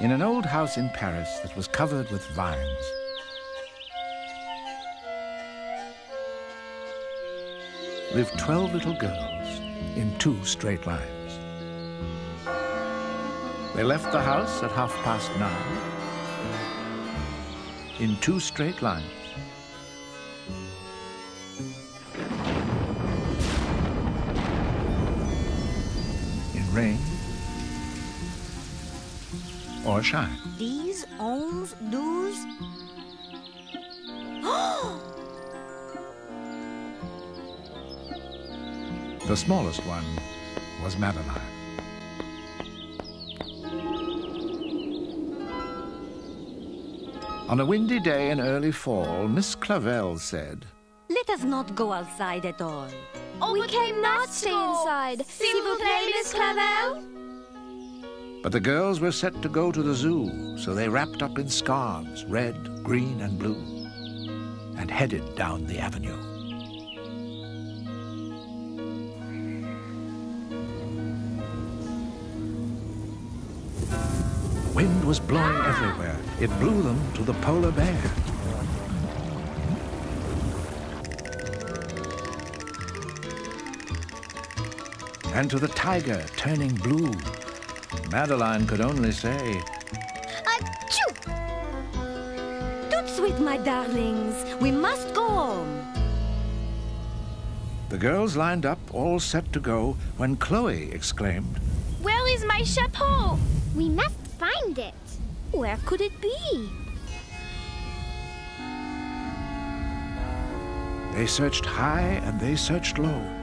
In an old house in Paris that was covered with vines, lived 12 little girls in two straight lines. They left the house at half past nine in two straight lines. In rain or shine. These, onze, douze. The smallest one was Madeline. On a windy day in early fall, Miss Clavel said, Let us not go outside at all. Oh, we cannot stay inside. S'il vous plaît, Miss Clavel. But the girls were set to go to the zoo, so they wrapped up in scarves, red, green, and blue, and headed down the avenue. Wind was blowing everywhere. It blew them to the polar bear. And to the tiger turning blue. Madeline could only say, Achoo! Tout sweet, my darlings. We must go home. The girls lined up, all set to go, when Chloe exclaimed, Where is my chapeau? We must find it. Where could it be? They searched high and they searched low.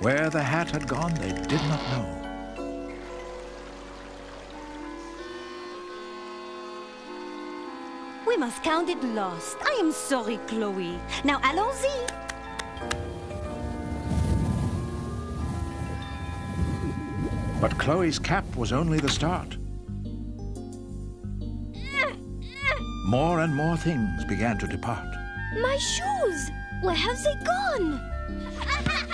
Where the hat had gone, they did not know. We must count it lost. I am sorry, Chloe. Now, allons-y. But Chloe's cap was only the start. More and more things began to depart. My shoes! Where have they gone?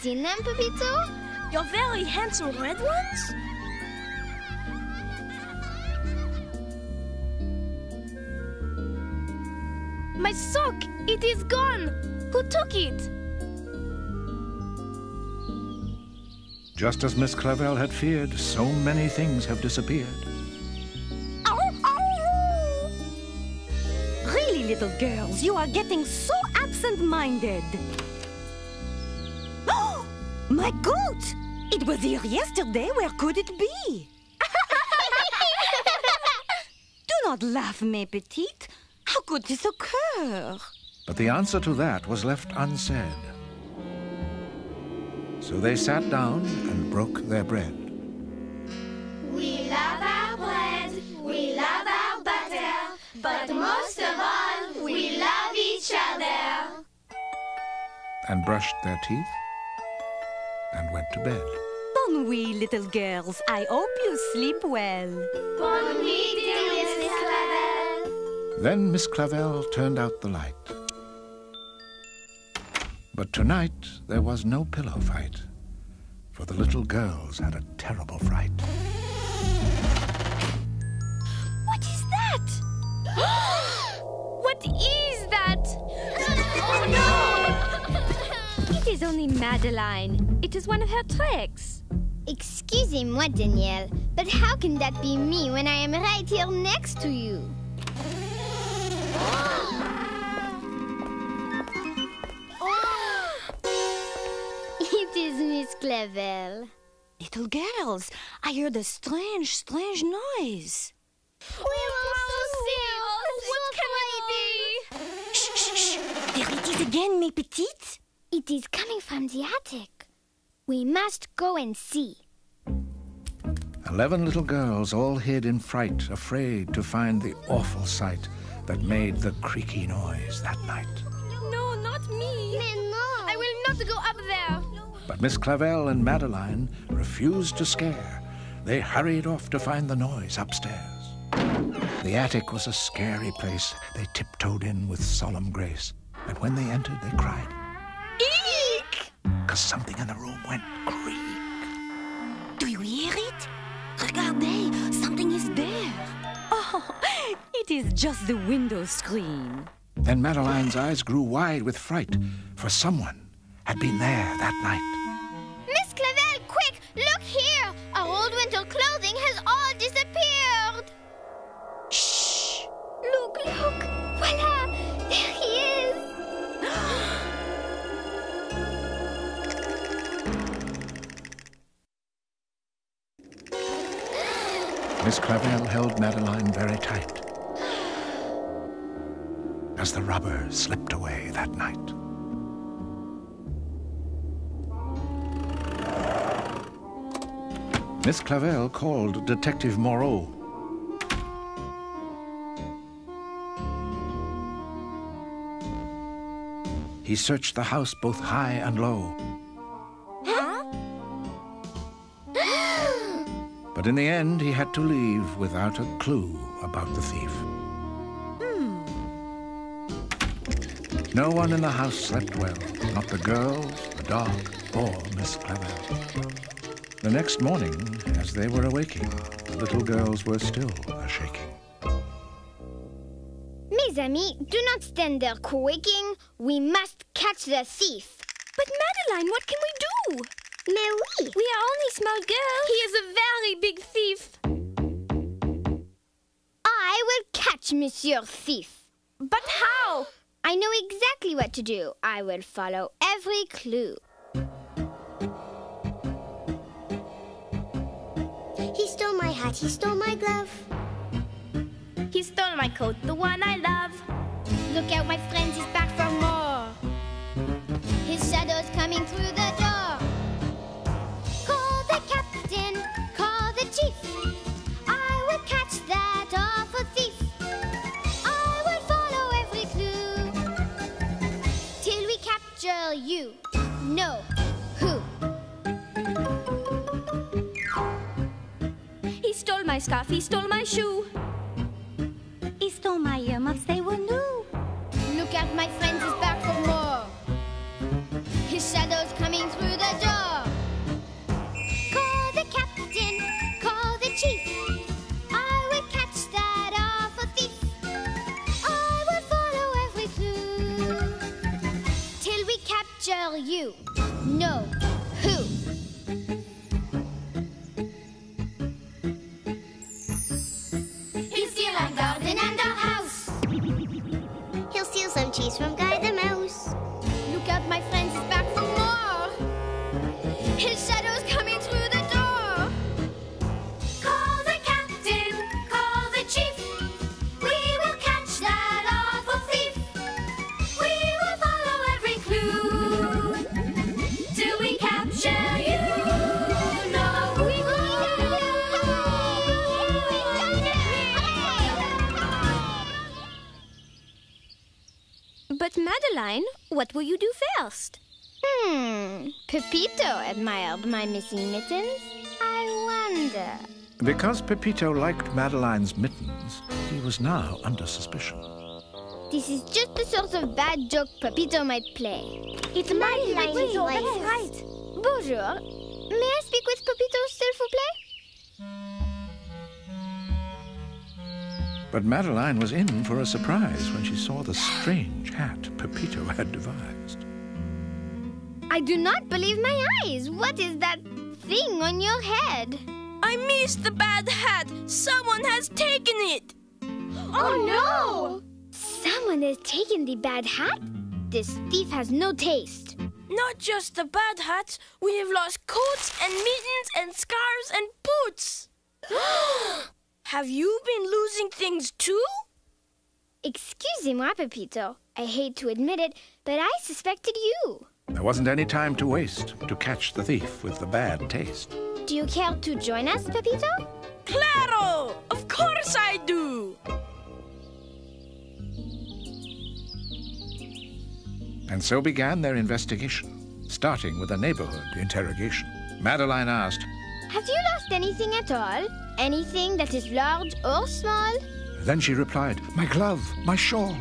seen them, Pepito? Your very handsome red ones? My sock! It is gone! Who took it? Just as Miss Clavel had feared, so many things have disappeared. Really, little girls, you are getting so absent-minded. My goat! It was here yesterday. Where could it be? Do not laugh, mes petites. How could this occur? But the answer to that was left unsaid. So they sat down and broke their bread. We love our bread, we love our butter, but most of all, we love each other. and brushed their teeth and went to bed. Bon nuit, little girls. I hope you sleep well. Bon nuit, dear Miss Clavel. Then Miss Clavel turned out the light. But tonight there was no pillow fight, for the little girls had a terrible fright. What is that? Oh, is only Madeline. It is one of her tricks. Excusez-moi, Danielle, but how can that be me when I am right here next to you? it is Miss Clavel. Little girls, I heard a strange, strange noise. We want to see. What can it be? Shh, shh, shh. There it is again, mes petites. It is coming from the attic. We must go and see. Eleven little girls all hid in fright, afraid to find the awful sight that made the creaky noise that night. No, not me. No. I will not go up there. But Miss Clavel and Madeline refused to scare. They hurried off to find the noise upstairs. The attic was a scary place. They tiptoed in with solemn grace. And when they entered, they cried, Eek! Because something in the room went creak. Do you hear it? Regardez, something is there. Oh, it is just the window screen. Then Madeline's eyes grew wide with fright, for someone had been there that night. Miss Clavel held Madeline very tight as the robber slipped away that night. Miss Clavel called Detective Moreau. He searched the house both high and low. But in the end, he had to leave without a clue about the thief. No one in the house slept well, not the girls, the dog, or Miss Clavel. The next morning, as they were awaking, the little girls were still a-shaking. Mes amis, do not stand there quaking. We must catch the thief. But Madeline, what can we do? Mais oui! We are only small girls. He is a very big thief. I will catch Monsieur Thief. But how? I know exactly what to do. I will follow every clue. He stole my hat, he stole my glove. He stole my coat, the one I love. Look out, my friends, he's back he stole my shoe. He stole my earmuffs, they were new. Look at my friends, he's back for more. His shadow's coming through the door. Call the captain, call the chief. I will catch that awful thief. I will follow every clue till we capture you. No, But Madeline, what will you do first? Hmm, Pepito admired my missing mittens. I wonder. Because Pepito liked Madeline's mittens, he was now under suspicion. This is just the sort of bad joke Pepito might play. It's Madeline. Oui, That's yes. right. Bonjour. May I speak with Pepito, s'il vous plaît? But Madeline was in for a surprise when she saw the strange hat Pepito had devised. I do not believe my eyes. What is that thing on your head? I missed the bad hat. Someone has taken it. Oh no! Someone has taken the bad hat? This thief has no taste. Not just the bad hats. We have lost coats and mittens and scarves and boots. have you been losing things too? Excusez-moi, Pepito. I hate to admit it, but I suspected you. There wasn't any time to waste to catch the thief with the bad taste. Do you care to join us, Pepito? Claro! Of course I do! And so began their investigation, starting with a neighborhood interrogation. Madeline asked, Have you lost anything at all? Anything that is large or small? then she replied, My glove, my shawl.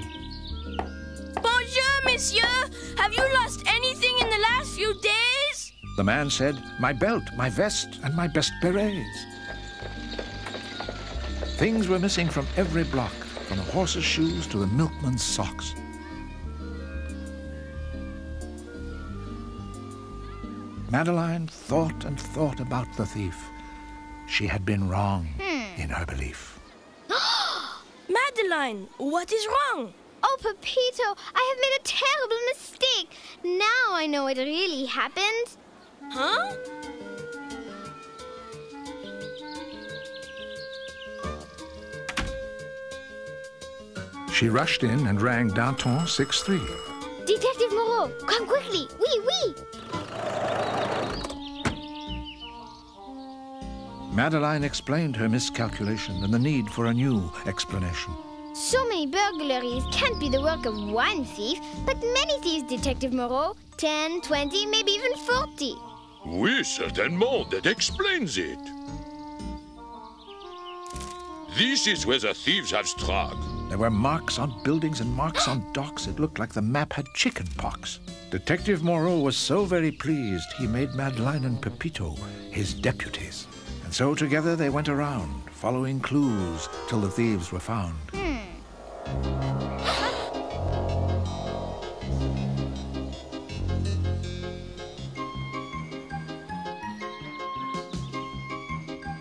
Bonjour, monsieur! Have you lost anything in the last few days? The man said, My belt, my vest, and my best berets. Things were missing from every block, from the horse's shoes to the milkman's socks. Madeline thought and thought about the thief. She had been wrong hmm. in her belief. Madeline, what is wrong? Oh, Pepito, I have made a terrible mistake. Now I know what really happened. Huh? She rushed in and rang Danton 6-3. Detective Moreau, come quickly. Oui, oui. Madeline explained her miscalculation and the need for a new explanation. So many burglaries can't be the work of one thief, but many thieves, Detective Moreau. 10, 20, maybe even 40. Oui, certainement, that explains it. This is where the thieves have struck. There were marks on buildings and marks on docks. It looked like the map had chicken pox. Detective Moreau was so very pleased he made Madeline and Pepito his deputies. And so together they went around, following clues till the thieves were found.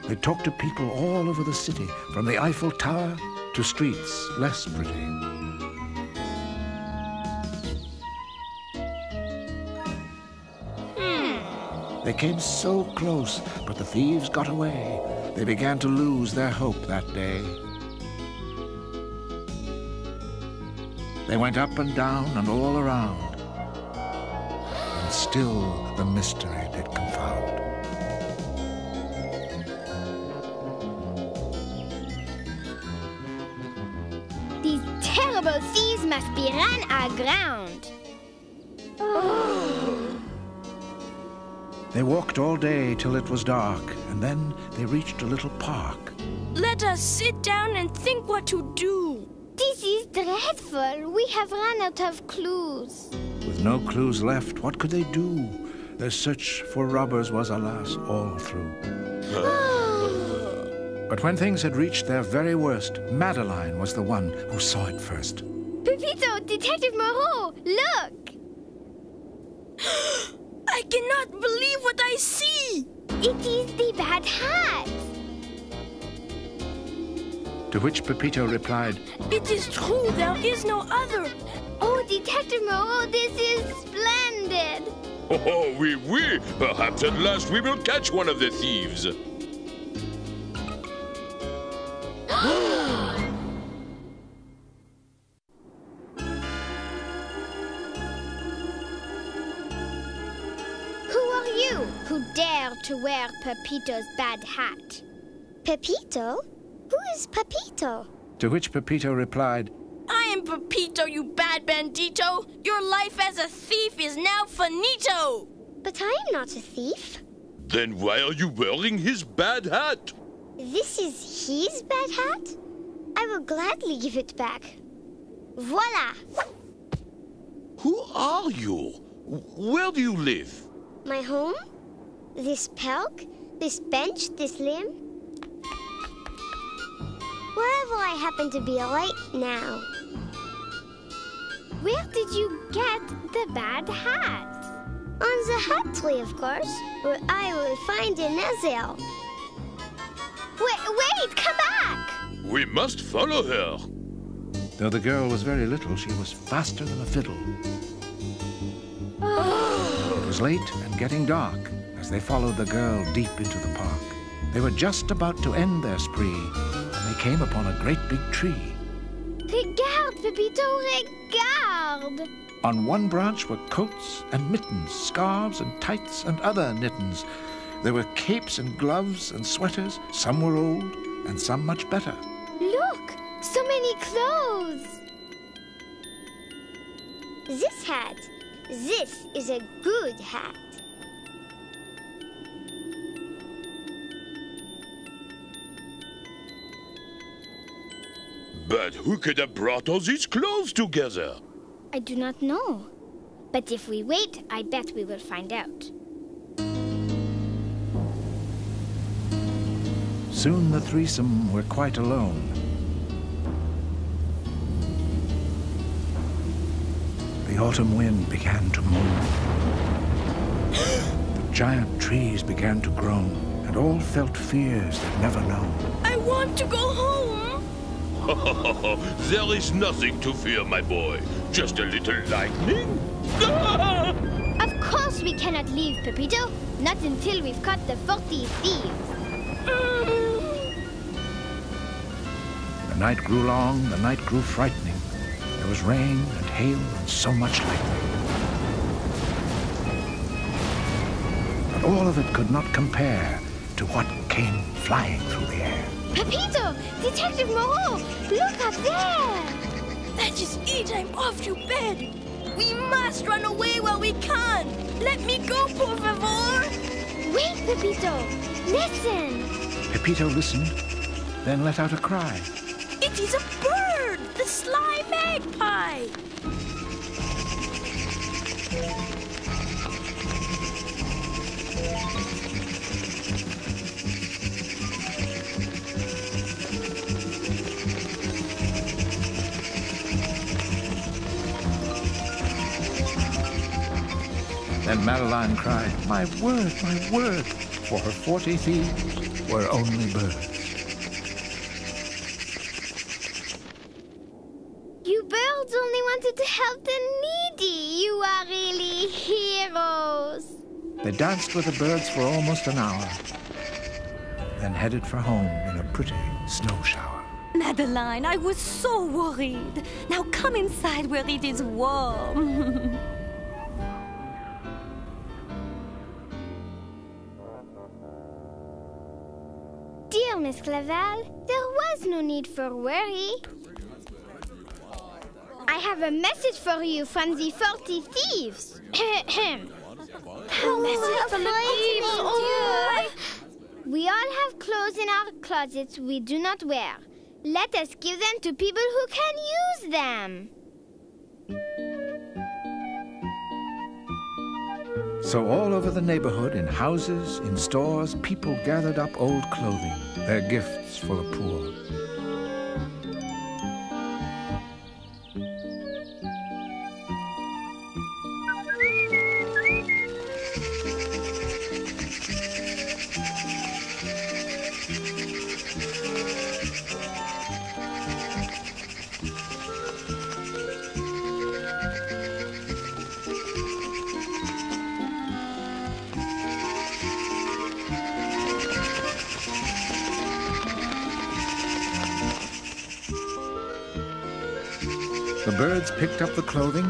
They talked to people all over the city, from the Eiffel Tower to streets less pretty. They came so close, but the thieves got away. They began to lose their hope that day. They went up and down and all around, and still the mystery did confound. These terrible thieves must be run aground. They walked all day till it was dark, and then they reached a little park. Let us sit down and think what to do. This is dreadful. We have run out of clues. With no clues left, what could they do? Their search for robbers was, alas, all through. But when things had reached their very worst, Madeline was the one who saw it first. Pepito, Detective Moreau, look! I cannot believe what I see. It is the bad hat. To which Pepito replied, It is true, there is no other. Oh, Detective Moreau, this is splendid. Oh, oh oui, oui. Perhaps at last we will catch one of the thieves. who to wear Pepito's bad hat? Pepito? Who is Pepito? to which Pepito replied, I am Pepito, you bad bandito. Your life as a thief is now finito. But I am not a thief. Then why are you wearing his bad hat? This is his bad hat? I will gladly give it back. Voila! Who are you? Where do you live? My home? This pelk? This bench? This limb? Wherever I happen to be right now. Where did you get the bad hat? On the hat tree, of course, where I will find Enezel. Wait, wait, come back! We must follow her. Though the girl was very little, she was faster than a fiddle. It was late and getting dark as they followed the girl deep into the park. They were just about to end their spree when they came upon a great big tree. Regarde, Pepito, regarde! On one branch were coats and mittens, scarves and tights and other knittens. There were capes and gloves and sweaters. Some were old and some much better. Look, so many clothes! This hat. This is a good hat. But who could have brought all these clothes together? I do not know. But if we wait, I bet we will find out. Soon the threesome were quite alone. The autumn wind began to moan. the giant trees began to groan, and all felt fears they'd never known. I want to go home. there is nothing to fear, my boy. Just a little lightning. Of course we cannot leave, Pepito. Not until we've caught the 40 thieves. The night grew long, the night grew frightening. There was rain and hail and so much lightning. But all of it could not compare to what came flying through the air. Pepito! Detective Moreau! Look up there! That is it. I'm off to bed. We must run away while we can. Let me go, por favor. Wait, Pepito! Listen! Pepito listened, then let out a cry. It is a bird, the sly magpie. Then Madeline cried, My word, my word, for her forty thieves were only birds. You birds only wanted to help the needy. You are really heroes. They danced with the birds for almost an hour, then headed for home in a pretty snow shower. Madeline, I was so worried. Now come inside where it is warm. Clavel, there was no need for worry. I have a message for you from the 40 thieves. Oh, message from the thieves. Oh, We all have clothes in our closets we do not wear. Let us give them to people who can use them. So all over the neighborhood, in houses, in stores, people gathered up old clothing, their gifts for the poor. Clothing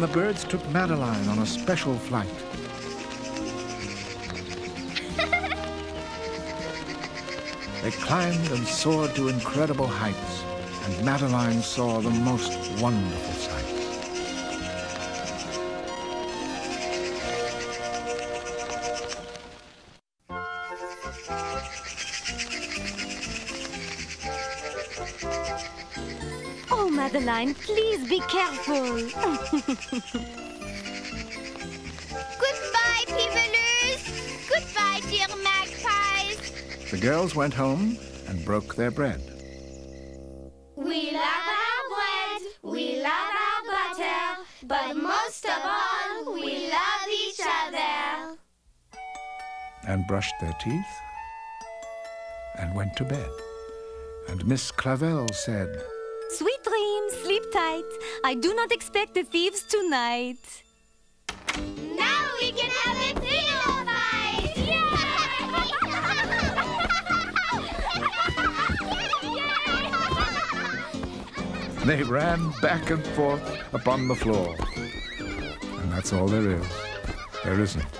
Then the birds took Madeline on a special flight. They climbed and soared to incredible heights, and Madeline saw the most wonderful sights. Please be careful. Goodbye, Peevelers. Goodbye, dear magpies. The girls went home and broke their bread. We love our bread, we love our butter, but most of all, we love each other. and brushed their teeth and went to bed. And Miss Clavel said, Sweet dreams, sleep tight. I do not expect the thieves tonight. Now we can have a pillow fight! They ran back and forth upon the floor. And that's all there is. There isn't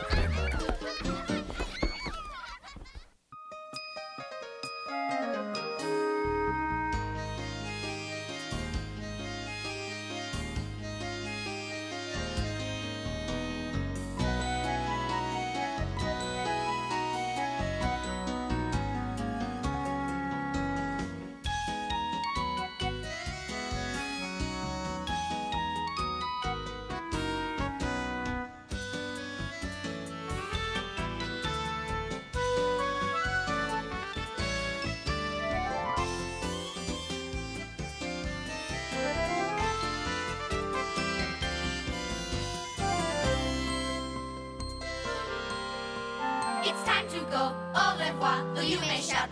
to go. Au revoir, or you may shout